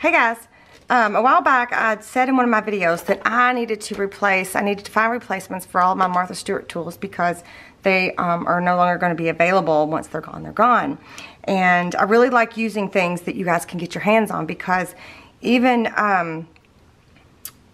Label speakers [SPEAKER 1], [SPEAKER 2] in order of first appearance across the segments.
[SPEAKER 1] Hey guys, um, a while back I said in one of my videos that I needed to replace, I needed to find replacements for all my Martha Stewart tools because they um, are no longer going to be available. Once they're gone, they're gone. And I really like using things that you guys can get your hands on because even um,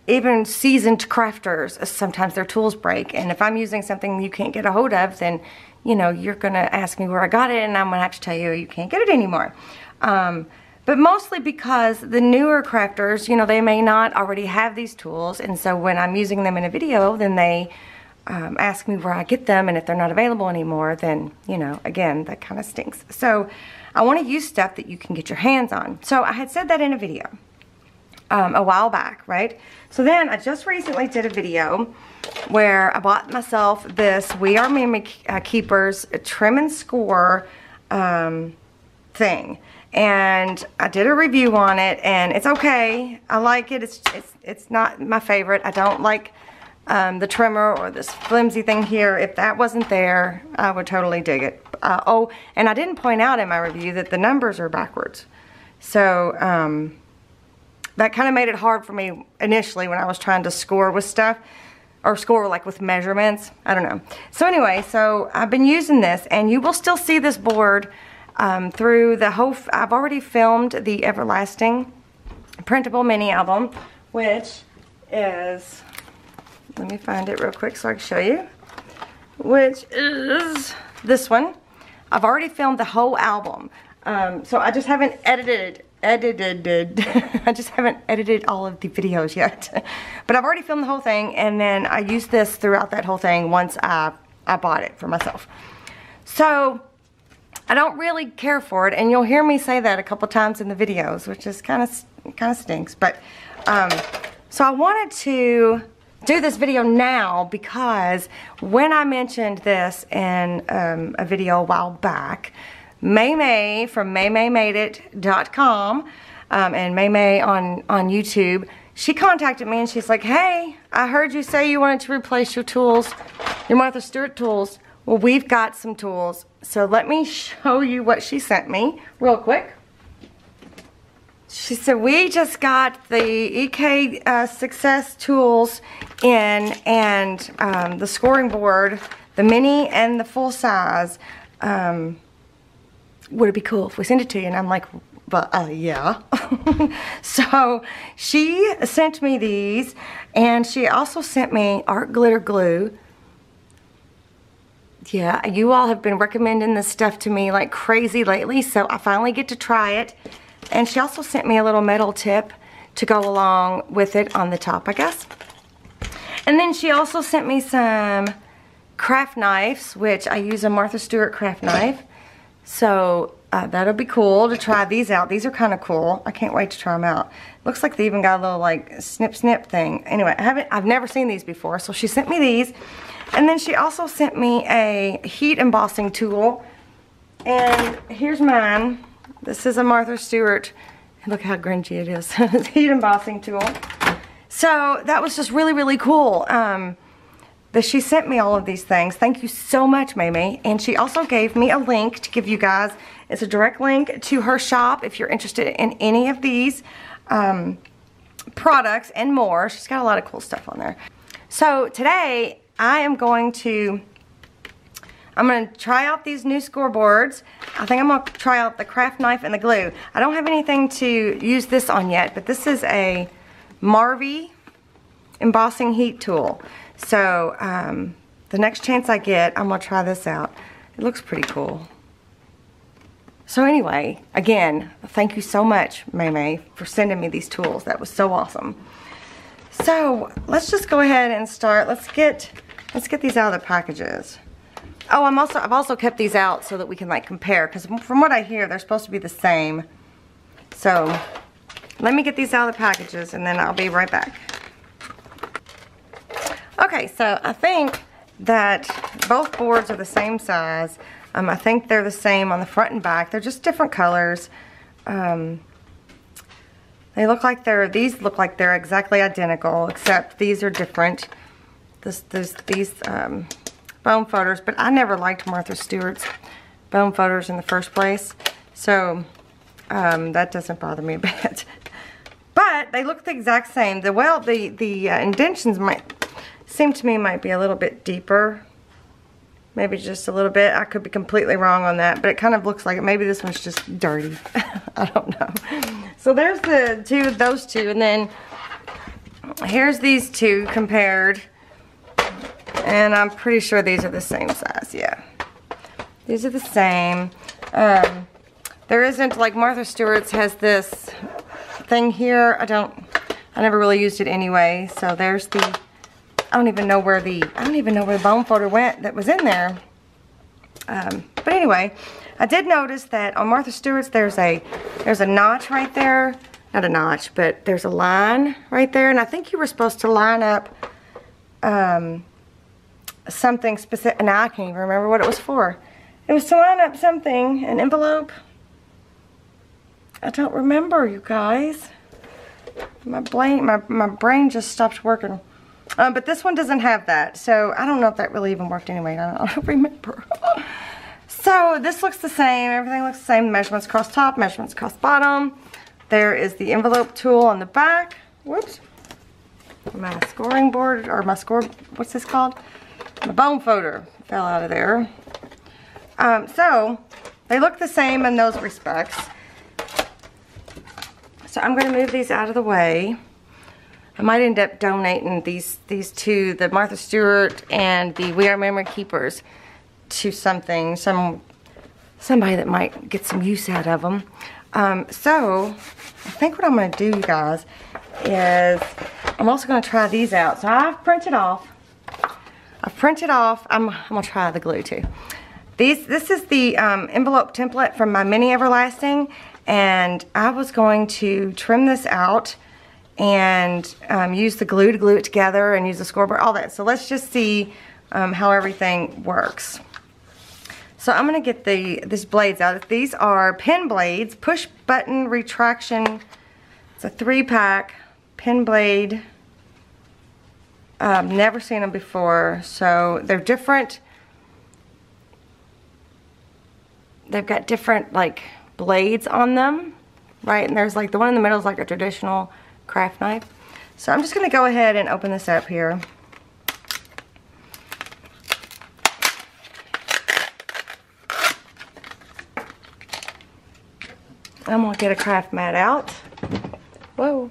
[SPEAKER 1] even seasoned crafters, sometimes their tools break. And if I'm using something you can't get a hold of, then, you know, you're going to ask me where I got it and I'm going to have to tell you you can't get it anymore. Um, but mostly because the newer crafters, you know, they may not already have these tools. And so when I'm using them in a video, then they um, ask me where I get them. And if they're not available anymore, then, you know, again, that kind of stinks. So I want to use stuff that you can get your hands on. So I had said that in a video um, a while back, right? So then I just recently did a video where I bought myself this We Are Mimi uh, Keepers Trim and Score um, thing. And I did a review on it and it's okay. I like it. It's, it's, it's not my favorite. I don't like um, the trimmer or this flimsy thing here. If that wasn't there, I would totally dig it. Uh, oh, and I didn't point out in my review that the numbers are backwards. So, um, that kind of made it hard for me initially when I was trying to score with stuff or score like with measurements. I don't know. So anyway, so I've been using this and you will still see this board um, through the whole, I've already filmed the Everlasting printable mini album, which is, let me find it real quick so I can show you, which is this one. I've already filmed the whole album. Um, so I just haven't edited edited. I just haven't edited all of the videos yet. but I've already filmed the whole thing and then I used this throughout that whole thing once I, I bought it for myself. So I don't really care for it and you'll hear me say that a couple times in the videos which is kind of kind of stinks. But um, so I wanted to do this video now because when I mentioned this in um, a video a while back, May May from MayMayMadeIt.com um, and May May on, on YouTube, she contacted me and she's like, hey, I heard you say you wanted to replace your tools, your Martha Stewart tools. Well, we've got some tools. So let me show you what she sent me real quick. She said, we just got the EK uh, Success tools in and um, the scoring board, the mini and the full size. Um, would it be cool if we send it to you? And I'm like, but uh, yeah. so she sent me these and she also sent me art glitter glue. Yeah, you all have been recommending this stuff to me like crazy lately, so I finally get to try it. And she also sent me a little metal tip to go along with it on the top, I guess. And then she also sent me some craft knives, which I use a Martha Stewart craft knife. So uh, that'll be cool to try these out. These are kind of cool. I can't wait to try them out. Looks like they even got a little like snip snip thing. Anyway, I haven't, I've never seen these before. So she sent me these. And then she also sent me a heat embossing tool. And here's mine. This is a Martha Stewart. Look how grungy it is. heat embossing tool. So that was just really, really cool. Um, that she sent me all of these things. Thank you so much, May May. And she also gave me a link to give you guys. It's a direct link to her shop if you're interested in any of these um, products and more. She's got a lot of cool stuff on there. So today, I am going to I'm going to try out these new scoreboards. I think I'm going to try out the craft knife and the glue. I don't have anything to use this on yet, but this is a Marvy embossing heat tool. So um, the next chance I get, I'm going to try this out. It looks pretty cool. So anyway, again, thank you so much, May May, for sending me these tools. That was so awesome. So let's just go ahead and start. Let's get let's get these out of the packages. Oh, I'm also I've also kept these out so that we can like compare because from what I hear, they're supposed to be the same. So let me get these out of the packages and then I'll be right back. Okay, so I think that both boards are the same size. Um, I think they're the same on the front and back. They're just different colors. Um, they look like they're, these look like they're exactly identical, except these are different. This, this, these um, bone folders, but I never liked Martha Stewart's bone folders in the first place. So um, that doesn't bother me a bit. But they look the exact same. The well, the the uh, indentions might seem to me might be a little bit deeper. Maybe just a little bit. I could be completely wrong on that, but it kind of looks like it. Maybe this one's just dirty. I don't know. So there's the two, those two, and then here's these two compared. And I'm pretty sure these are the same size, yeah. These are the same. Um, there isn't, like Martha Stewart's has this thing here. I don't, I never really used it anyway. So there's the, I don't even know where the, I don't even know where the bone folder went that was in there. Um, but anyway, I did notice that on Martha Stewart's there's a, there's a notch right there. Not a notch, but there's a line right there. And I think you were supposed to line up um, something specific. Now I can't even remember what it was for. It was to line up something, an envelope. I don't remember, you guys. My brain, my, my brain just stopped working. Um, but this one doesn't have that, so I don't know if that really even worked anyway. I don't, I don't remember. so this looks the same. Everything looks the same. Measurements across top, measurements across bottom. There is the envelope tool on the back. Whoops. My scoring board, or my score, what's this called? My bone folder fell out of there. Um, so, they look the same in those respects. So I'm going to move these out of the way. I might end up donating these these two, the Martha Stewart and the We Are Memory Keepers, to something, some somebody that might get some use out of them. Um, so I think what I'm going to do, you guys, is I'm also going to try these out. So I've printed off. I've printed off. I'm, I'm to try the glue too. These, this is the um, envelope template from my Mini Everlasting and I was going to trim this out and um, use the glue to glue it together and use the scoreboard, all that. So let's just see um, how everything works. So I'm to get the these blades out. These are pin blades, push button retraction. It's a three pack pin blade. Um, never seen them before. So they're different. They've got different like blades on them, right? And there's like, the one in the middle is like a traditional craft knife. So I'm just gonna go ahead and open this up here. I'm gonna get a craft mat out. Whoa.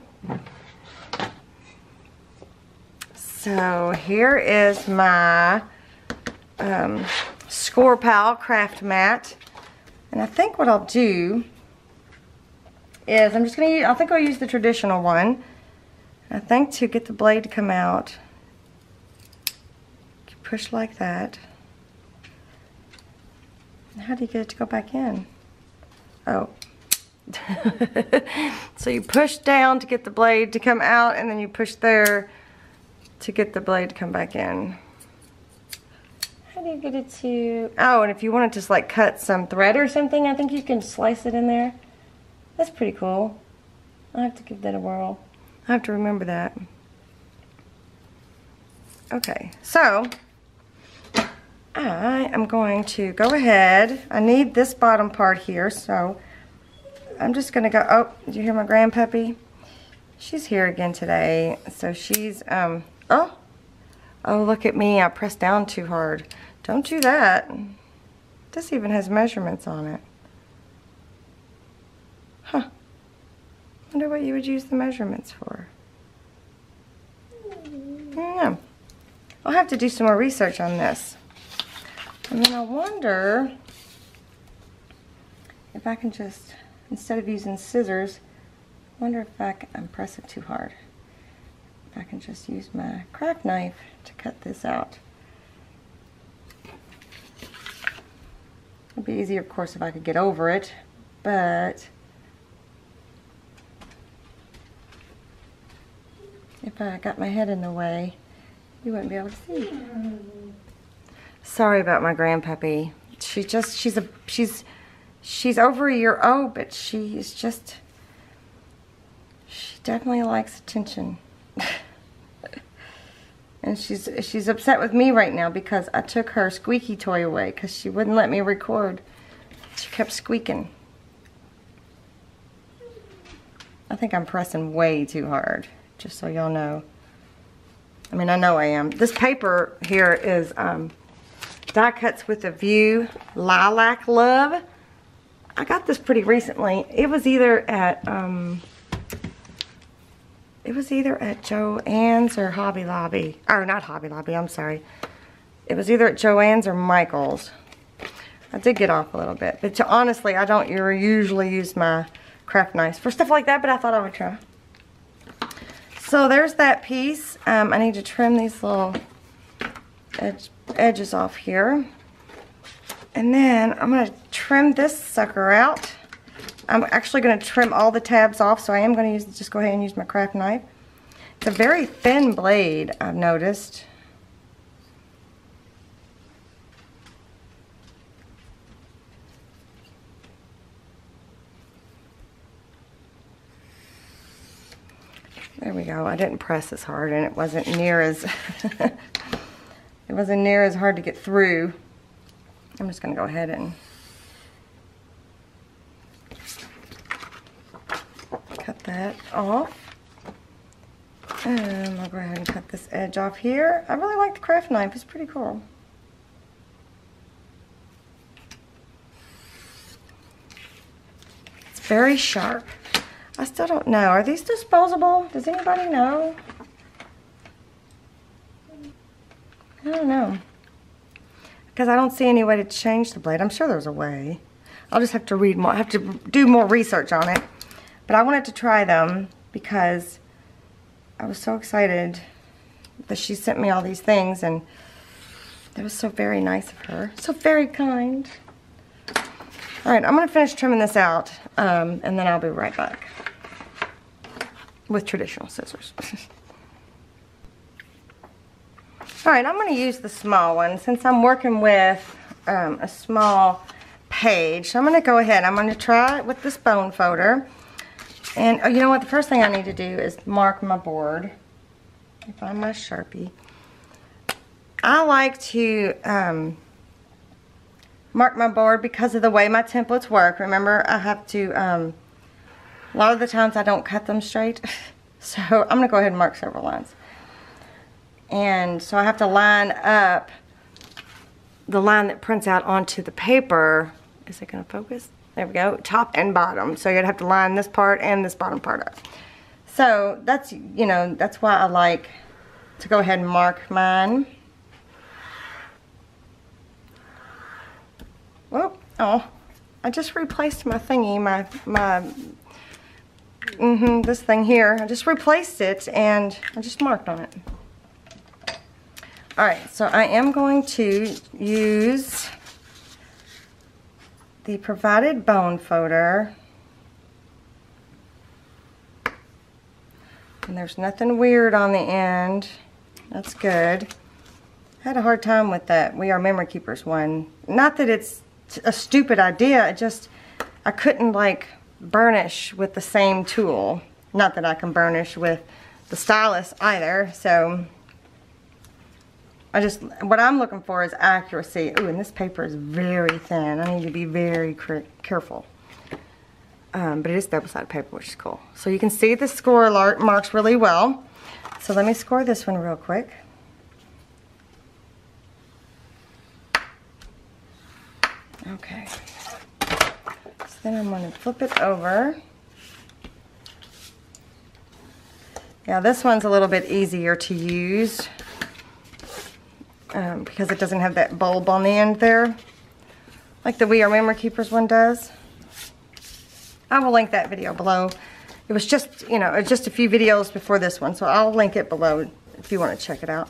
[SPEAKER 1] So here is my um, Scor-Pal craft mat. And I think what I'll do is I'm just going to I think I'll use the traditional one. I think to get the blade to come out, push like that. How do you get it to go back in? Oh. so you push down to get the blade to come out and then you push there to get the blade to come back in How do you get it to... Oh, and if you want to just like cut some thread or something, I think you can slice it in there. That's pretty cool. I'll have to give that a whirl. I have to remember that. Okay, so I am going to go ahead. I need this bottom part here, so I'm just going to go... Oh, did you hear my grandpuppy? She's here again today. So she's... um. Oh, oh, look at me. I pressed down too hard. Don't do that. This even has measurements on it. Huh. wonder what you would use the measurements for. Yeah. I'll have to do some more research on this. And then I wonder if I can just, instead of using scissors, wonder if I can, I'm pressing too hard. I can just use my craft knife to cut this out. It'd be easier, of course, if I could get over it, but if I got my head in the way, you wouldn't be able to see. Sorry about my grandpuppy. She just, she's a, she's, she's over a year old, but she is just, she definitely likes attention. And she's she's upset with me right now because I took her squeaky toy away because she wouldn't let me record. She kept squeaking. I think I'm pressing way too hard, just so y'all know. I mean, I know I am. This paper here is um, Die Cuts with a View Lilac Love. I got this pretty recently. It was either at, um, it was either at Joann's or Hobby Lobby. Or not Hobby Lobby, I'm sorry. It was either at Joann's or Michael's. I did get off a little bit. But to, honestly, I don't usually use my craft knives for stuff like that, but I thought I would try. So there's that piece. Um, I need to trim these little edge, edges off here. And then I'm going to trim this sucker out. I'm actually going to trim all the tabs off, so I am going to use just go ahead and use my craft knife. It's a very thin blade, I've noticed. There we go. I didn't press as hard and it wasn't near as it wasn't near as hard to get through. I'm just going to go ahead and cut that off. And I'll go ahead and cut this edge off here. I really like the craft knife. It's pretty cool. It's very sharp. I still don't know. Are these disposable? Does anybody know? I don't know. Because I don't see any way to change the blade. I'm sure there's a way. I'll just have to read more. I have to do more research on it. But I wanted to try them because I was so excited that she sent me all these things and that was so very nice of her. So very kind. All right, I'm going to finish trimming this out um, and then I'll be right back with traditional scissors. All right, I'm going to use the small one since I'm working with um, a small page. So I'm going to go ahead. I'm to try it with this bone folder. And oh, you know what? The first thing I need to do is mark my board. Find my Sharpie. I like to um, mark my board because of the way my templates work. Remember, I have to um, a lot of the times I don't cut them straight. So I'm going to go ahead and mark several lines. And so I have to line up the line that prints out onto the paper. Is it going to focus? There we go. Top and bottom. So you'd have to line this part and this bottom part up. So that's, you know, that's why I like to go ahead and mark mine. Well, oh, I just replaced my thingy, my, my mm-hmm, this thing here. I just replaced it and I just marked on it. Alright, so I am going to use the provided bone folder. And there's nothing weird on the end. That's good. I had a hard time with that We Are Memory Keepers one. Not that it's a stupid idea, it just, I couldn't like burnish with the same tool. Not that I can burnish with the stylus either, so I just, what I'm looking for is accuracy. Ooh, and this paper is very thin. I need to be very careful. Um, but it is double-sided paper, which is cool. So you can see the score marks really well. So let me score this one real quick. Okay. Then I'm going to flip it over. Yeah, this one's a little bit easier to use um, because it doesn't have that bulb on the end there like the We Are Memory Keepers one does. I will link that video below. It was just, you know, just a few videos before this one, so I'll link it below if you want to check it out.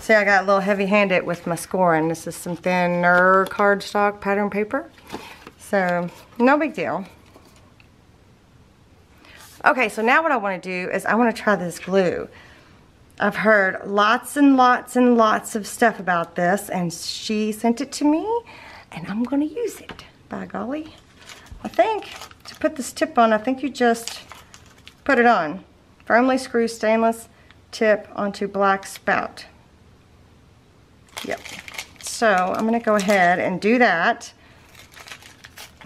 [SPEAKER 1] See, I got a little heavy-handed with my scoring. This is some thinner cardstock pattern paper. So, no big deal. Okay, so now what I want to do is I want to try this glue. I've heard lots and lots and lots of stuff about this, and she sent it to me, and I'm going to use it. By golly. I think to put this tip on, I think you just put it on. Firmly screw stainless tip onto black spout. Yep. So I'm going to go ahead and do that.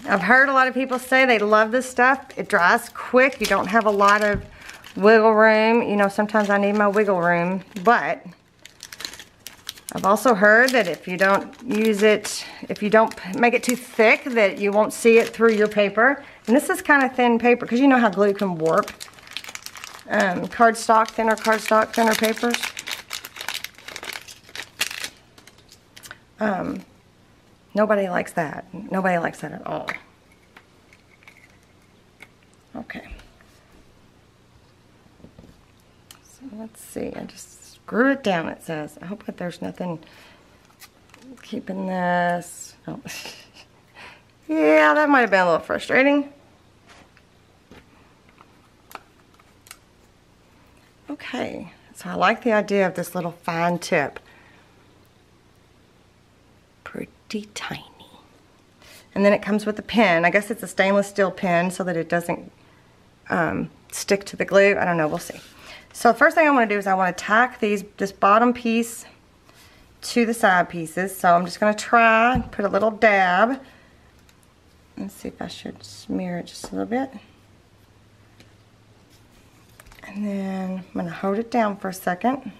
[SPEAKER 1] I've heard a lot of people say they love this stuff. It dries quick. You don't have a lot of wiggle room. You know, sometimes I need my wiggle room, but I've also heard that if you don't use it, if you don't make it too thick, that you won't see it through your paper. And this is kind of thin paper, because you know how glue can warp. Um, cardstock, thinner cardstock, thinner papers. Um, nobody likes that. Nobody likes that at all. Okay. So let's see. I just screw it down, it says. I hope that there's nothing keeping this. Oh. yeah, that might have been a little frustrating. Okay, so I like the idea of this little fine tip. Pretty tiny. And then it comes with a pen. I guess it's a stainless steel pen so that it doesn't um, stick to the glue. I don't know, we'll see. So the first thing I want to do is I want to tack these this bottom piece to the side pieces. So I'm just going to try, put a little dab. Let's see if I should smear it just a little bit. And then I'm going to hold it down for a second.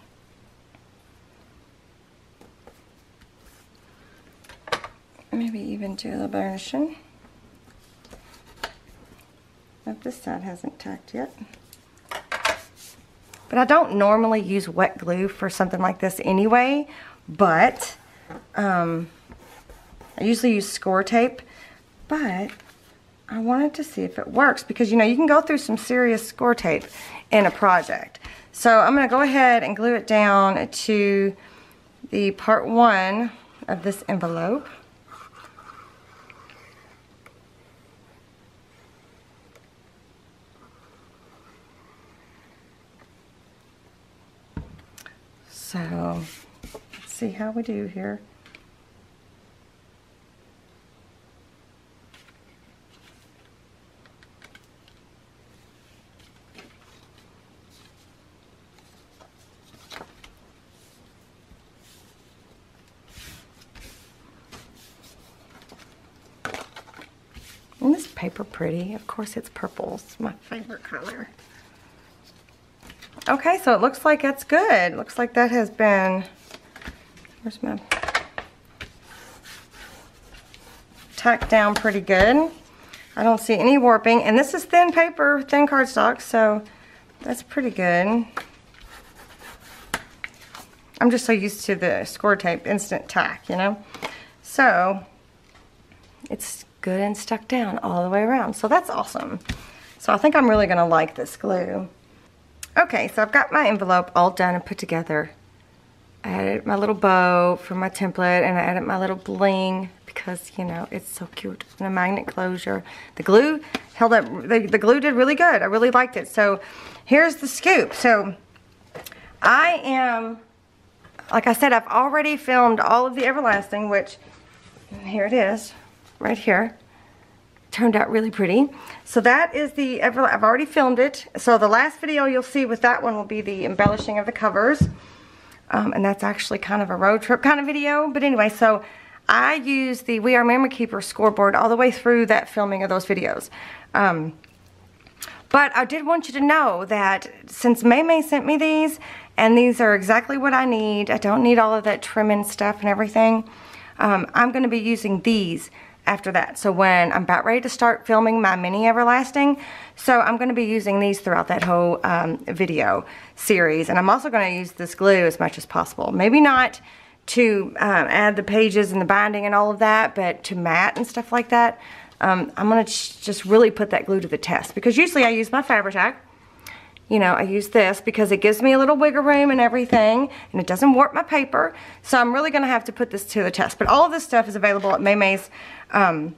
[SPEAKER 1] Maybe even do a little burnishing. If this side hasn't tacked yet. But I don't normally use wet glue for something like this anyway, but um, I usually use score tape, but I wanted to see if it works because, you know, you can go through some serious score tape in a project. So I'm going to go ahead and glue it down to the part one of this envelope. So let's see how we do here. Isn't this paper pretty? Of course it's purple. It's my favorite color. Okay, so it looks like it's good. Looks like that has been, where's my, tacked down pretty good. I don't see any warping. And this is thin paper, thin cardstock, so that's pretty good. I'm just so used to the score tape instant tack, you know? So, it's good and stuck down all the way around. So that's awesome. So I think I'm really gonna like this glue. Okay, so I've got my envelope all done and put together. I added my little bow for my template and I added my little bling because, you know, it's so cute. And a magnet closure. The glue held up, the, the glue did really good. I really liked it. So here's the scoop. So I am, like I said, I've already filmed all of the Everlasting, which, here it is, right here turned out really pretty. So that is the, ever I've already filmed it. So the last video you'll see with that one will be the embellishing of the covers. Um, and that's actually kind of a road trip kind of video. But anyway, so I use the We Are Memory Keeper scoreboard all the way through that filming of those videos. Um, but I did want you to know that since May May sent me these, and these are exactly what I need, I don't need all of that trimming stuff and everything, um, I'm going to be using these after that. So when I'm about ready to start filming my mini Everlasting, so I'm going to be using these throughout that whole um, video series. And I'm also going to use this glue as much as possible. Maybe not to um, add the pages and the binding and all of that, but to mat and stuff like that, um, I'm going to just really put that glue to the test. Because usually I use my Fabri-Tac you know, I use this because it gives me a little wiggle room and everything, and it doesn't warp my paper. So I'm really going to have to put this to the test. But all of this stuff is available at Maymay's um,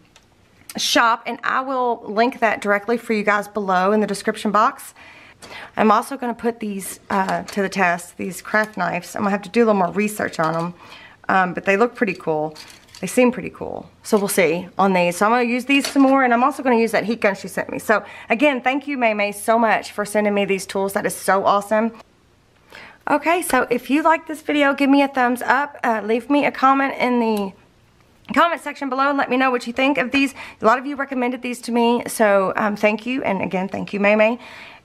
[SPEAKER 1] shop, and I will link that directly for you guys below in the description box. I'm also going to put these uh, to the test, these craft knives. I'm going to have to do a little more research on them, um, but they look pretty cool. They seem pretty cool. So we'll see on these. So I'm to use these some more, and I'm also to use that heat gun she sent me. So again, thank you, May May, so much for sending me these tools. That is so awesome. Okay, so if you like this video, give me a thumbs up. Uh, leave me a comment in the comment section below and let me know what you think of these. A lot of you recommended these to me, so um, thank you. And again, thank you, May May.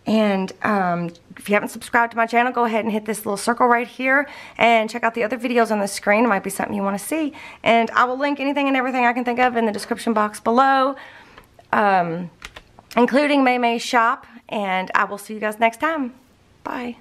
[SPEAKER 1] And um, if you haven't subscribed to my channel, go ahead and hit this little circle right here and check out the other videos on the screen. It might be something you want to see. And I will link anything and everything I can think of in the description box below, um, including May May's shop. And I will see you guys next time. Bye.